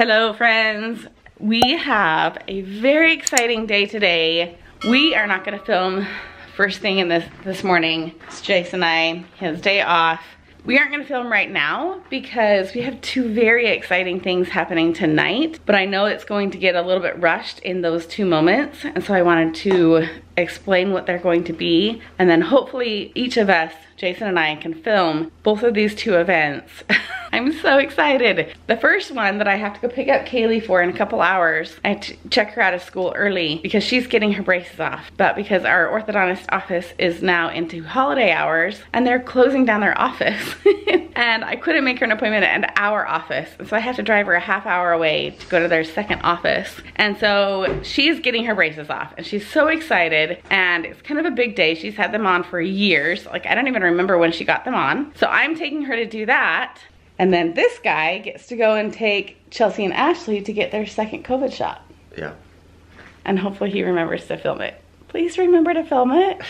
Hello friends. We have a very exciting day today. We are not gonna film first thing in this, this morning. It's Jason and I, his day off. We aren't gonna film right now because we have two very exciting things happening tonight, but I know it's going to get a little bit rushed in those two moments. And so I wanted to explain what they're going to be. And then hopefully each of us, Jason and I, can film both of these two events. I'm so excited. The first one that I have to go pick up Kaylee for in a couple hours, I check her out of school early because she's getting her braces off. But because our orthodontist office is now into holiday hours and they're closing down their office and I couldn't make her an appointment at our office. So I have to drive her a half hour away to go to their second office. And so she's getting her braces off and she's so excited and it's kind of a big day. She's had them on for years. Like I don't even remember when she got them on. So I'm taking her to do that and then this guy gets to go and take Chelsea and Ashley to get their second COVID shot. Yeah. And hopefully he remembers to film it. Please remember to film it.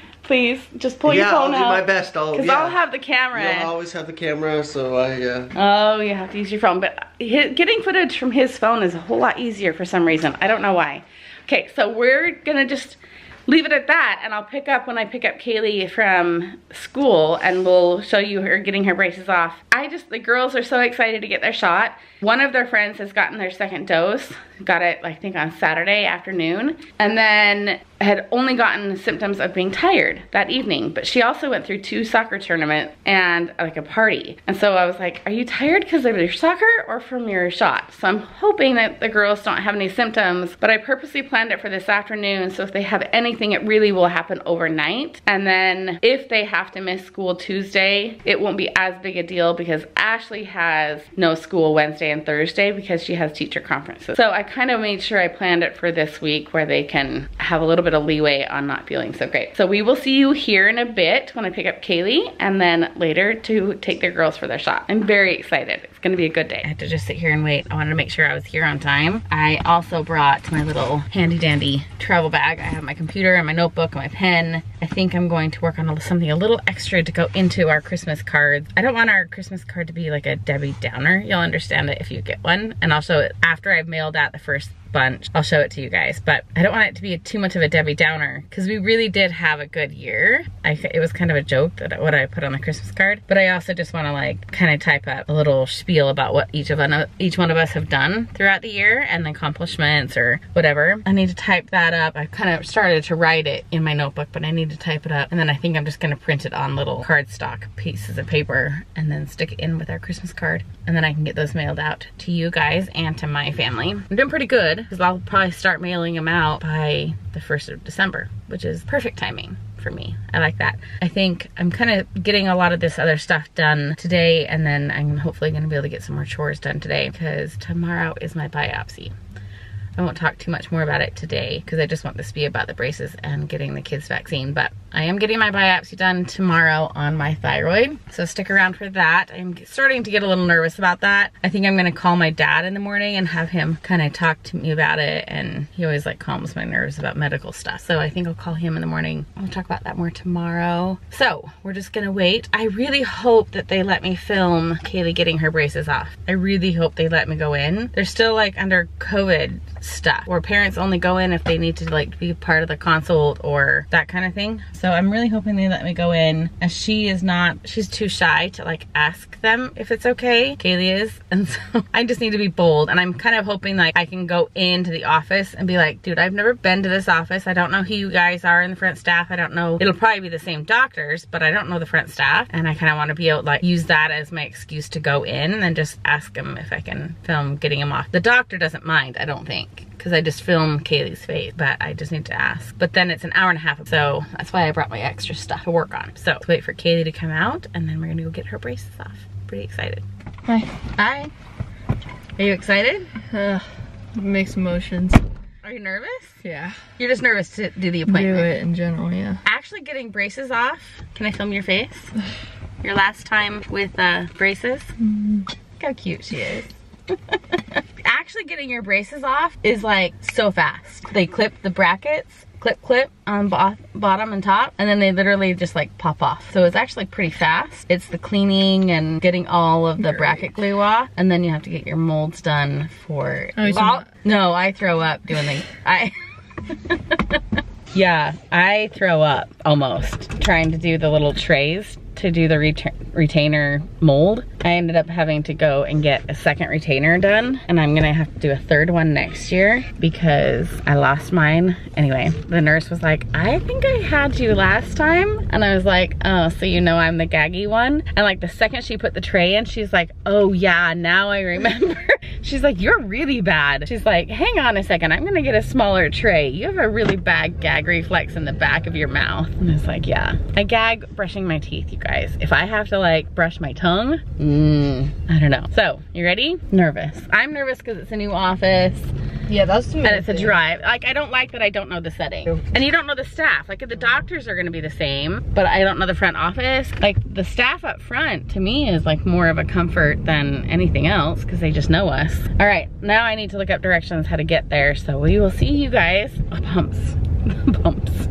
Please, just pull yeah, your phone I'll out. do my best. I'll, Because yeah. I'll have the camera. You'll always have the camera, so I, uh, Oh, you have to use your phone. But hi getting footage from his phone is a whole lot easier for some reason. I don't know why. Okay, so we're gonna just leave it at that and I'll pick up when I pick up Kaylee from school and we'll show you her getting her braces off. I just, the girls are so excited to get their shot. One of their friends has gotten their second dose, got it I think on Saturday afternoon, and then had only gotten symptoms of being tired that evening, but she also went through two soccer tournaments and like a party. And so I was like, are you tired because of your soccer or from your shot? So I'm hoping that the girls don't have any symptoms, but I purposely planned it for this afternoon. So if they have anything, it really will happen overnight. And then if they have to miss school Tuesday, it won't be as big a deal because Ashley has no school Wednesday and Thursday because she has teacher conferences. So I kind of made sure I planned it for this week where they can have a little bit of leeway on not feeling so great. So we will see you here in a bit when I pick up Kaylee and then later to take their girls for their shot. I'm very excited. It's gonna be a good day. I had to just sit here and wait. I wanted to make sure I was here on time. I also brought my little handy dandy travel bag. I have my computer and my notebook and my pen. I think I'm going to work on something a little extra to go into our Christmas cards. I don't want our Christmas card to be like a Debbie Downer. You'll understand it if you get one. And it after I've mailed out the first bunch. I'll show it to you guys, but I don't want it to be too much of a Debbie Downer because we really did have a good year. I, it was kind of a joke that what I put on the Christmas card, but I also just want to like kind of type up a little spiel about what each of one, each one of us have done throughout the year and the accomplishments or whatever. I need to type that up. I kind of started to write it in my notebook, but I need to type it up. And then I think I'm just going to print it on little cardstock pieces of paper and then stick it in with our Christmas card. And then I can get those mailed out to you guys and to my family. I'm doing pretty good because I'll probably start mailing them out by the 1st of December, which is perfect timing for me. I like that. I think I'm kind of getting a lot of this other stuff done today and then I'm hopefully going to be able to get some more chores done today because tomorrow is my biopsy. I won't talk too much more about it today because I just want this to be about the braces and getting the kids vaccine. But I am getting my biopsy done tomorrow on my thyroid. So stick around for that. I'm starting to get a little nervous about that. I think I'm gonna call my dad in the morning and have him kind of talk to me about it. And he always like calms my nerves about medical stuff. So I think I'll call him in the morning. I'll talk about that more tomorrow. So we're just gonna wait. I really hope that they let me film Kaylee getting her braces off. I really hope they let me go in. They're still like under COVID stuff where parents only go in if they need to like be part of the consult or that kind of thing. So I'm really hoping they let me go in as she is not, she's too shy to like ask them if it's okay. Kaylee is. And so I just need to be bold and I'm kind of hoping like I can go into the office and be like, dude, I've never been to this office. I don't know who you guys are in the front staff. I don't know. It'll probably be the same doctors, but I don't know the front staff. And I kind of want to be able to like use that as my excuse to go in and then just ask them if I can film getting them off. The doctor doesn't mind, I don't think because I just film Kaylee's face, but I just need to ask. But then it's an hour and a half, so that's why I brought my extra stuff to work on. So let's wait for Kaylee to come out, and then we're gonna go get her braces off. Pretty excited. Hi. Hi. Are you excited? Uh, mixed emotions. Are you nervous? Yeah. You're just nervous to do the Do appointment. it in general, yeah. Actually getting braces off. Can I film your face? Your last time with uh, braces? Look how cute she is. Actually getting your braces off is like so fast. They clip the brackets clip clip on bo bottom and top and then they literally just like pop off. So it's actually pretty fast. It's the cleaning and getting all of the bracket glue off and then you have to get your molds done for Oh, you well, talking no I throw up doing the I yeah I throw up almost trying to do the little trays to do the retainer mold. I ended up having to go and get a second retainer done and I'm gonna have to do a third one next year because I lost mine. Anyway, the nurse was like, I think I had you last time. And I was like, oh, so you know I'm the gaggy one? And like the second she put the tray in, she's like, oh yeah, now I remember. she's like, you're really bad. She's like, hang on a second, I'm gonna get a smaller tray. You have a really bad gag reflex in the back of your mouth. And it's like, yeah. I gag brushing my teeth, you guys. If I have to like brush my tongue, mm, I don't know. So, you ready? Nervous. I'm nervous because it's a new office Yeah, that's the and it's a drive. Like, I don't like that I don't know the setting. And you don't know the staff. Like, the doctors are gonna be the same, but I don't know the front office. Like, the staff up front, to me, is like more of a comfort than anything else, because they just know us. All right, now I need to look up directions how to get there, so we will see you guys. Oh, bumps, bumps.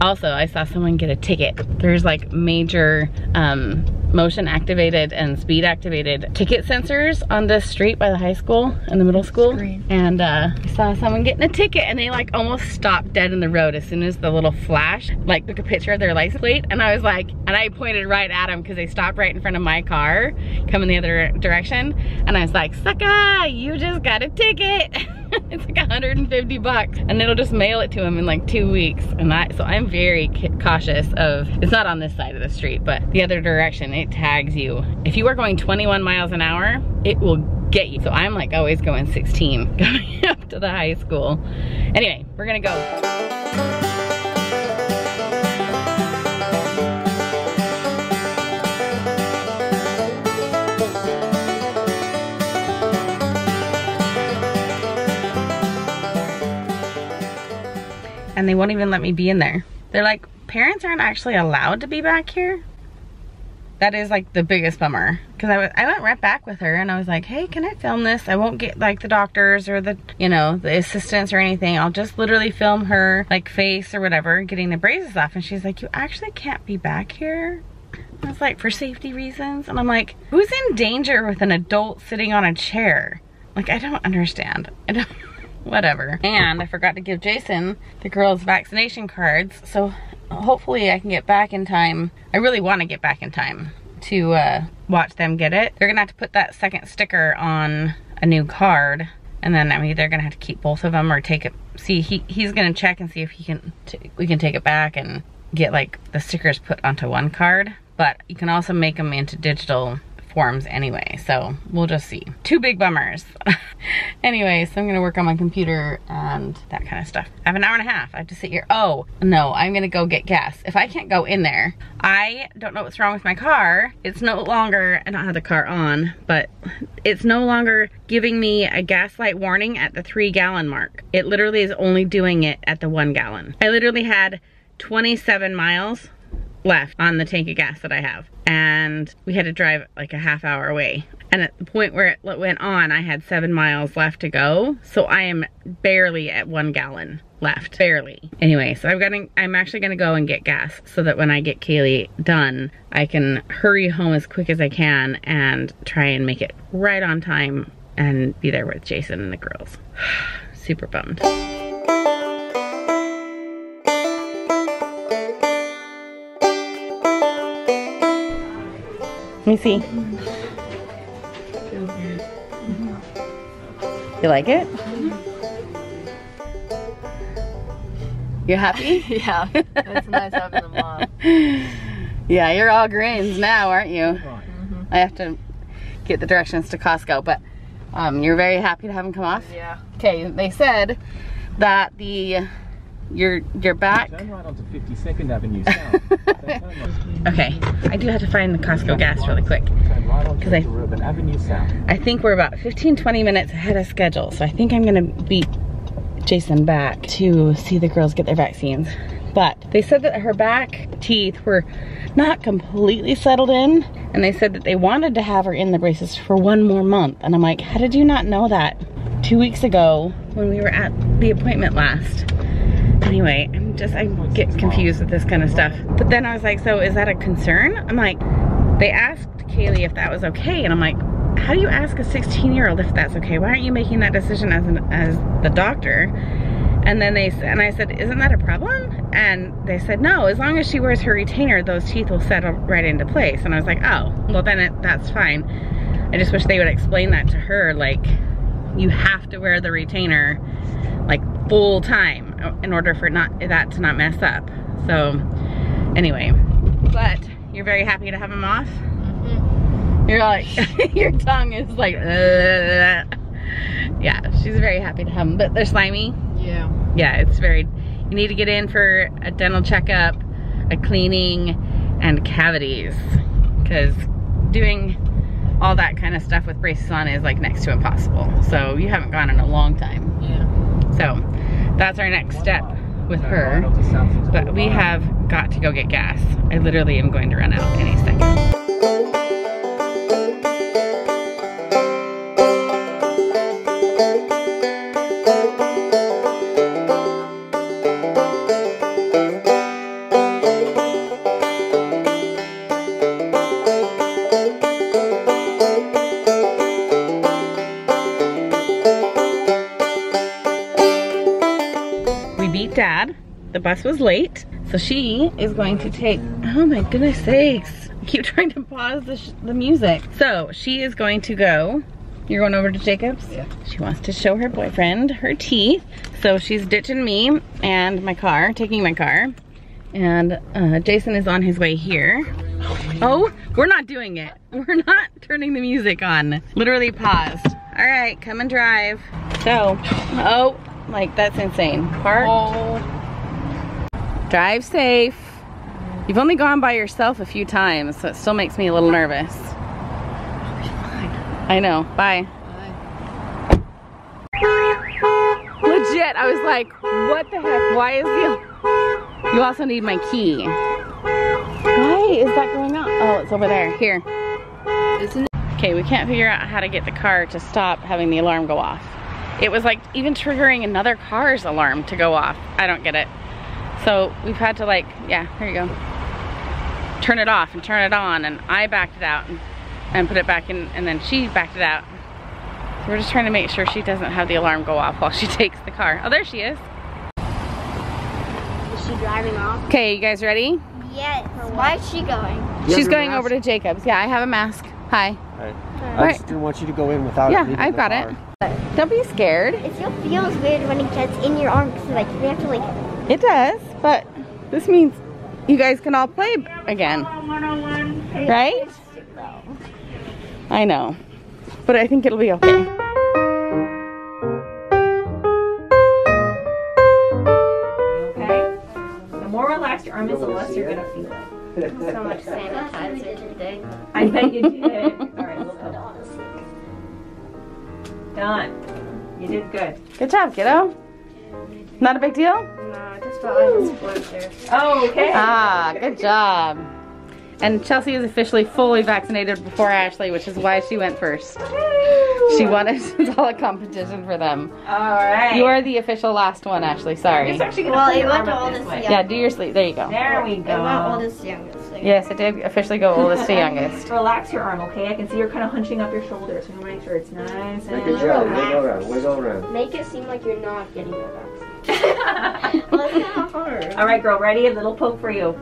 Also, I saw someone get a ticket. There's like major um, motion activated and speed activated ticket sensors on this street by the high school and the middle school. Screen. And uh, I saw someone getting a ticket and they like almost stopped dead in the road as soon as the little flash like took a picture of their license plate. And I was like, and I pointed right at them because they stopped right in front of my car coming the other direction. And I was like, sucker, you just got a ticket. it's like 150 bucks. And it'll just mail it to him in like two weeks. And I so I'm very cautious of it's not on this side of the street but the other direction. It tags you. If you are going 21 miles an hour it will get you. So I'm like always going 16 going up to the high school. Anyway we're gonna go and they won't even let me be in there. They're like, parents aren't actually allowed to be back here. That is like the biggest bummer. Cause I, I went right back with her and I was like, hey, can I film this? I won't get like the doctors or the, you know, the assistants or anything. I'll just literally film her like face or whatever, getting the braces off. And she's like, you actually can't be back here. I was like, for safety reasons. And I'm like, who's in danger with an adult sitting on a chair? Like, I don't understand. I don't, whatever. And I forgot to give Jason the girls' vaccination cards. So hopefully I can get back in time. I really want to get back in time to uh, watch them get it. They're gonna have to put that second sticker on a new card. And then I'm either gonna have to keep both of them or take it. See, he, he's gonna check and see if he can, we can take it back and get like the stickers put onto one card. But you can also make them into digital forms anyway, so we'll just see. Two big bummers. anyway, so I'm gonna work on my computer and that kind of stuff. I have an hour and a half. I have to sit here. Oh, no, I'm gonna go get gas. If I can't go in there, I don't know what's wrong with my car. It's no longer, I don't have the car on, but it's no longer giving me a gas light warning at the three gallon mark. It literally is only doing it at the one gallon. I literally had 27 miles left on the tank of gas that I have. And we had to drive like a half hour away. And at the point where it went on, I had seven miles left to go. So I am barely at one gallon left, barely. Anyway, so got to, I'm actually gonna go and get gas so that when I get Kaylee done, I can hurry home as quick as I can and try and make it right on time and be there with Jason and the girls. Super bummed. Let me see. You like it? You're happy? yeah, it's nice having them on. yeah, you're all grins now, aren't you? I have to get the directions to Costco, but um, you're very happy to have them come off? Yeah. Okay, they said that the your your back Turn right onto 52nd Avenue South. Then turn right- Okay, I do have to find the Costco gas really quick. Turn right onto 'Cause I- Avenue South. I think we're about 15, 20 minutes ahead of schedule. So I think I'm gonna beat Jason back to see the girls get their vaccines. But they said that her back teeth were not completely settled in. And they said that they wanted to have her in the braces for one more month. And I'm like, how did you not know that two weeks ago when we were at the appointment last? Anyway, I'm just, I get confused with this kind of stuff. But then I was like, so is that a concern? I'm like, they asked Kaylee if that was okay. And I'm like, how do you ask a 16 year old if that's okay? Why aren't you making that decision as, an, as the doctor? And then they said, and I said, isn't that a problem? And they said, no, as long as she wears her retainer, those teeth will settle right into place. And I was like, oh, well then it, that's fine. I just wish they would explain that to her, like, you have to wear the retainer like full time in order for not that to not mess up. So anyway, but you're very happy to have them off? Mm-hmm. You're like, your tongue is like, "Ugh." yeah, she's very happy to have them, but they're slimy. Yeah. Yeah, it's very, you need to get in for a dental checkup, a cleaning, and cavities. Because doing all that kind of stuff with braces on is like next to impossible. So you haven't gone in a long time. Yeah. So that's our next step with her. But we have got to go get gas. I literally am going to run out any second. Beat dad. The bus was late. So she is going to take, oh my goodness sakes. I keep trying to pause the, sh- the music. So she is going to go, you're going over to Jacob's? Yeah. She wants to show her boyfriend her teeth. So she's ditching me and my car, taking my car. And uh, Jason is on his way here. Oh, we're not doing it. We're not turning the music on. Literally paused. All right, come and drive. So, oh, like that's insane. Park. Drive safe. You've only gone by yourself a few times, so it still makes me a little nervous. I know. Bye. Legit, I was like, what the heck? Why is the... You also need my key. Why is that going on? Oh, it's over there. Here. Isn't Okay, we can't figure out how to get the car to stop having the alarm go off. It was like even triggering another car's alarm to go off. I don't get it. So we've had to like, yeah, there you go. Turn it off and turn it on and I backed it out and, and put it back in and then she backed it out. So we're just trying to make sure she doesn't have the alarm go off while she takes the car. Oh, there she is. Is she driving off? Okay, you guys ready? Yes. Why is she going? She's going over to Jacob's. Yeah, I have a mask. Hi. Hi. I Right. just didn't want you to go in without Yeah, leaving I've got car. it. Don't be scared. It still feels weird when it gets in your arm because like you have to like. It does, but this means you guys can all play again. Right? I know. But I think it'll be okay. Okay? The more relaxed your arm is, the less you're gonna feel it. So much sanitizer today. I bet you did. Alright, we'll go. Done. You did good. Good job, kiddo. Not a big deal? No, I just felt like it was there. Oh, okay. Ah, good job. And Chelsea is officially fully vaccinated before Ashley, which is why she went first. She wanted it's all a competition for them. Alright. You are the official last one, Ashley. Sorry. It's actually gonna Well, pull it your went arm to up oldest this youngest. Yeah, do your sleep. There you go. There we It went go. oldest to youngest. so- Yes, it did officially go oldest to youngest. Relax your arm, okay? I can see you're kind of hunching up your shoulders. So you want to make sure it's nice and Good job. Wiggle around. Wiggle around. Make it seem like you're not getting the vaccine. not hard. All right, girl, ready? A little poke for you.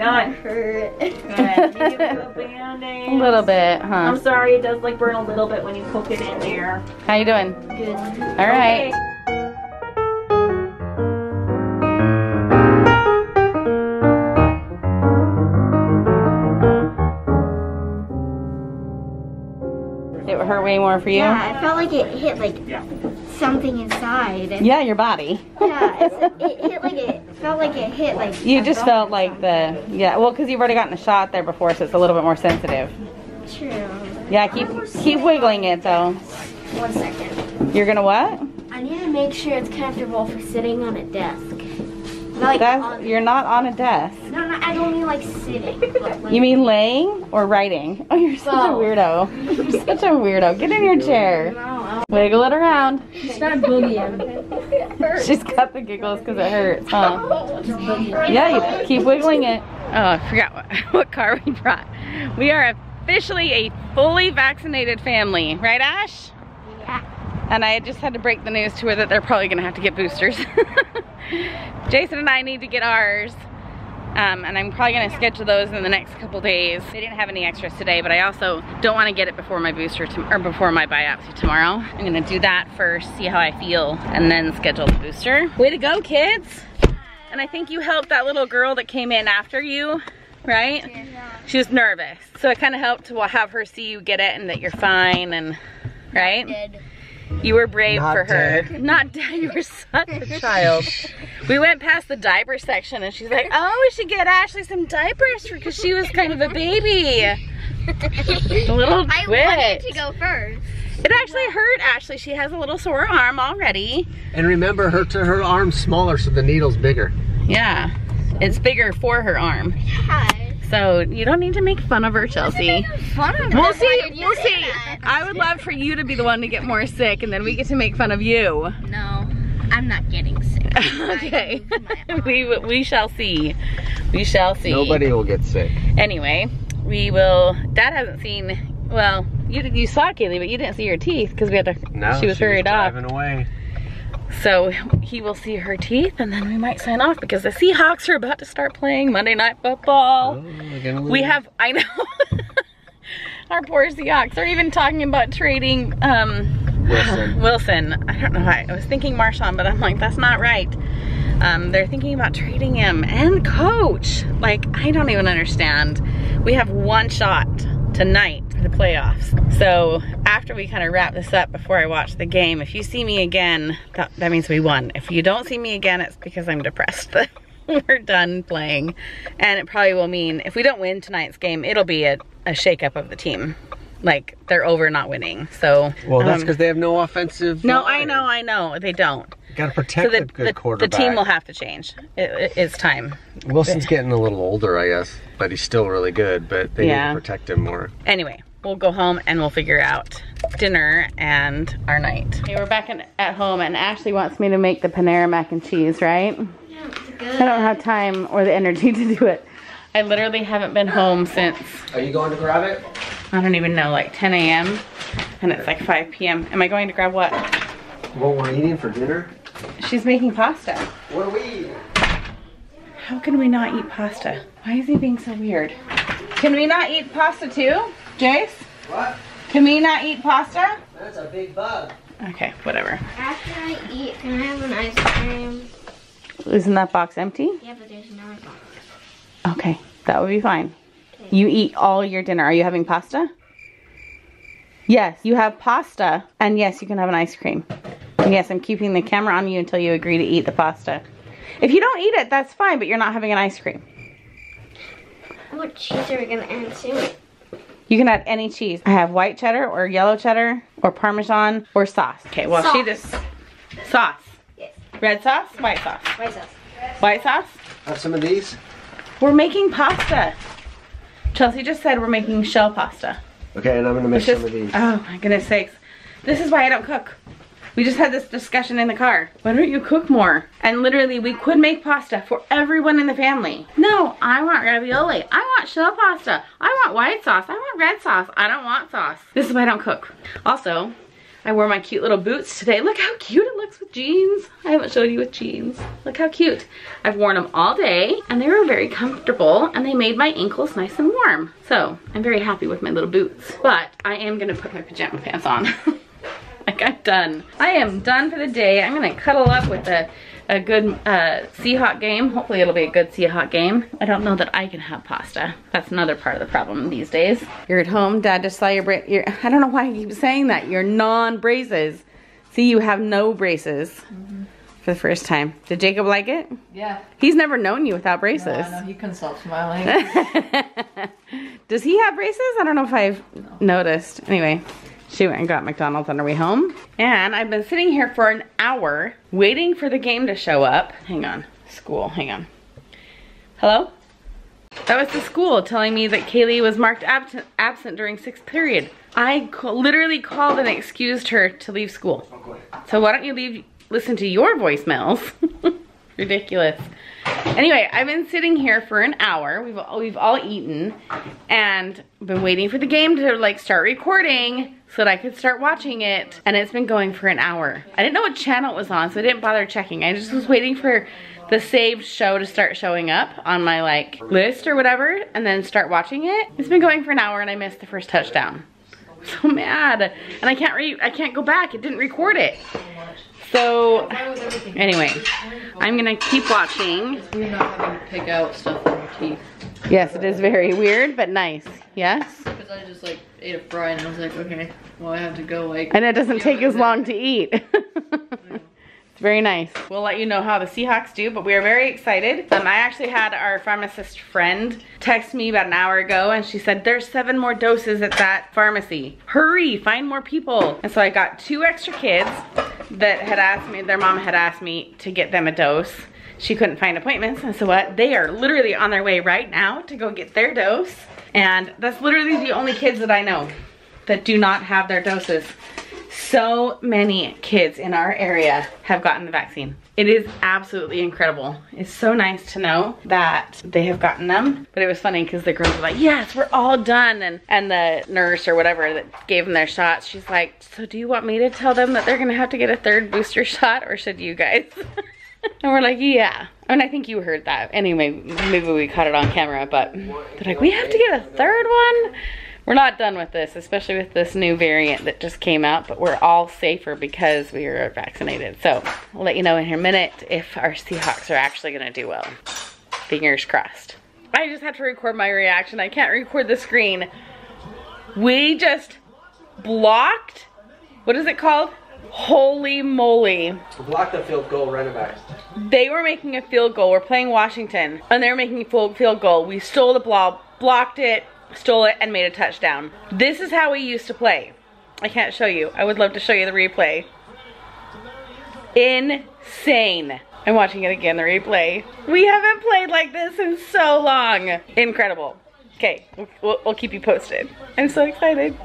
Done. Hurt. Good. You give it a band-aid. A little bit, huh? I'm sorry, it does like burn a little bit when you poke it in there. How you doing? Good. All right. It hurt way more for you? Yeah, I felt like it hit like something inside. Yeah, your body. Yeah, it's, it hit like it felt like it hit like. You just felt like the, yeah, well, because you've already gotten a shot there before, so it's a little bit more sensitive. True. Yeah, keep keep wiggling it though. One second. You're gonna what? I need to make sure it's comfortable for sitting on a desk. Like That's, on, you're not on a desk. no, no, I don't mean like sitting. Like, You mean laying or writing? Oh, you're such a weirdo. You're such a weirdo. Get in your chair. No, Wiggle it around. start boogieing. She's got the giggles because it hurts, huh? Yeah, you keep wiggling it. Oh, I forgot what, what car we brought. We are officially a fully vaccinated family, right, Ash? Yeah. And I just had to break the news to her that they're probably gonna have to get boosters. Jason and I need to get ours. Um, and I'm probably gonna schedule those in the next couple days. They didn't have any extras today, but I also don't wanna get it before my booster, or before my biopsy tomorrow. I'm gonna do that first, see how I feel, and then schedule the booster. Way to go, kids! And I think you helped that little girl that came in after you, right? She was nervous. So it kind of helped to have her see you get it and that you're fine and, right? Dead. You were brave Not for her. dead. Not dead. You were such a child. We went past the diaper section and she's like, oh, we should get Ashley some diapers because she was kind of a baby. A little I twitch. wanted to go first. It actually hurt Ashley. She has a little sore arm already. And remember, her to her arm's smaller, so the needle's bigger. Yeah. It's bigger for her arm. Hi. So you don't need to make fun of her, Chelsea. Fun of We'll it. see. Why did you We'll see. that? I would love for you to be the one to get more sick and then we get to make fun of you. No, I'm not getting sick. okay. I moved my arm. we we shall see. We shall see. Nobody will get sick. Anyway, we will. Dad hasn't seen. Well, you you saw Kaylee, but you didn't see her teeth because we had to. No, she was hurried off. driving away. So he will see her teeth, and then we might sign off because the Seahawks are about to start playing Monday Night Football. Oh, We have. I know. Our poor Seahawks. They're even talking about trading um, Wilson. Wilson. I don't know why. I was thinking Marshawn, but I'm like, that's not right. Um, they're thinking about trading him and coach. Like, I don't even understand. We have one shot tonight the playoffs. So after we kind of wrap this up before I watch the game, if you see me again, that, that means we won. If you don't see me again, it's because I'm depressed. We're done playing. And it probably will mean if we don't win tonight's game, it'll be a, a shakeup of the team. Like they're over not winning. So Well, that's um, because they have no offensive. no, line. I know, I know. They don't. Gotta So protect the, the, good the, the team will have to change. It, it- it's time. Wilson's getting a little older, I guess, but he's still really good. But they Yeah. need to protect him more. Anyway, we'll go home and we'll figure out dinner and our night. Okay, we're back in, at home and Ashley wants me to make the Panera mac and cheese, right? Yeah, I don't have time or the energy to do it. I literally haven't been home since, Are you going to grab it? I don't even know, like 10 a.m. And it's like 5 p.m. Am I going to grab what? What we're eating for dinner? She's making pasta. What are we eating? How can we not eat pasta? Why is he being so weird? Can we not eat pasta too, Jace? What? Can we not eat pasta? That's a big bug. Okay, whatever. After I eat, can I have an ice cream? Isn't that box empty? Yeah, but there's another box. Okay, that would be fine. You eat all your dinner. Are you having pasta? Yes, you have pasta, and yes, you can have an ice cream. And yes, I'm keeping the camera on you until you agree to eat the pasta. If you don't eat it, that's fine, but you're not having an ice cream. What cheese are we gonna add to it? You can add any cheese. I have white cheddar or yellow cheddar or parmesan or sauce. Okay, well she just sauce. Yes. Red sauce, white sauce. White sauce. White sauce? Have some of these? We're making pasta. Chelsea just said we're making shell pasta. Okay, and I'm gonna make It's just, some of these. oh my goodness sakes. This is why I don't cook. We just had this discussion in the car. Why don't you cook more? And literally we could make pasta for everyone in the family. No, I want ravioli. I want shell pasta. I want white sauce. I want red sauce. I don't want sauce. This is why I don't cook. Also, I wore my cute little boots today. Look how cute it looks with jeans. I haven't showed you with jeans. Look how cute. I've worn them all day and they were very comfortable and they made my ankles nice and warm. So I'm very happy with my little boots. But I am gonna put my pajama pants on. like I'm done. I am done for the day. I'm gonna cuddle up with a, a good uh, Seahawk game. Hopefully it'll be a good Seahawk game. I don't know that I can have pasta. That's another part of the problem these days. You're at home, dad just saw your bra- your, I don't know why I keep saying that. Your non-braces. See, you have no braces for the first time. Did Jacob like it? Yeah. He's never known you without braces. I know, he couldn't stop smiling. Does he have braces? I don't know if I've noticed. Anyway, she went and got McDonald's on her way home. And I've been sitting here for an hour waiting for the game to show up. Hang on. school. Hang on. Hello? That was the school telling me that Kaylee was marked absent, absent during sixth period. I literally called and excused her to leave school. Oh, so why don't you leave, listen to your voicemails? Ridiculous. Anyway, I've been sitting here for an hour. We've we've all eaten and been waiting for the game to like start recording so that I could start watching it. And it's been going for an hour. I didn't know what channel it was on, so I didn't bother checking. I just was waiting for the saved show to start showing up on my like list or whatever and then start watching it. It's been going for an hour and I missed the first touchdown. I'm so mad. And I can't re I can't go back. It didn't record it. So anyway, I'm gonna keep watching. You're not having to pick out stuff from your teeth. Yes, it is very weird, but nice. Yes? Because I just like ate a fry and I was like, okay, well I have to go like. And it doesn't take as long to eat. very nice. We'll let you know how the Seahawks do, but we are very excited. Um, I actually had our pharmacist friend text me about an hour ago and she said, there's seven more doses at that pharmacy. Hurry, find more people. And so I got two extra kids that had asked me, their mom had asked me to get them a dose. She couldn't find appointments, and so what? They are literally on their way right now to go get their dose. And that's literally the only kids that I know that do not have their doses. So many kids in our area have gotten the vaccine. It is absolutely incredible. It's so nice to know that they have gotten them. But it was funny because the girls were like, yes, we're all done. And, and the nurse or whatever that gave them their shots, she's like, so do you want me to tell them that they're gonna have to get a third booster shot or should you guys? and we're like, yeah. And I think you heard that. Anyway, maybe we caught it on camera, but they're like, we have to get a third one? We're not done with this, especially with this new variant that just came out, but we're all safer because we are vaccinated. So I'll let you know in a minute if our Seahawks are actually gonna do well. Fingers crossed. I just have to record my reaction. I can't record the screen. We just blocked, what is it called? Holy moly. Blocked the field goal running back. They were making a field goal. We're playing Washington, and they're making a full field goal. We stole the ball, blocked it, stole it, and made a touchdown. This is how we used to play. I can't show you. I would love to show you the replay. Insane. I'm watching it again, the replay. We haven't played like this in so long. Incredible. Okay, we'll, we'll, keep you posted. I'm so excited.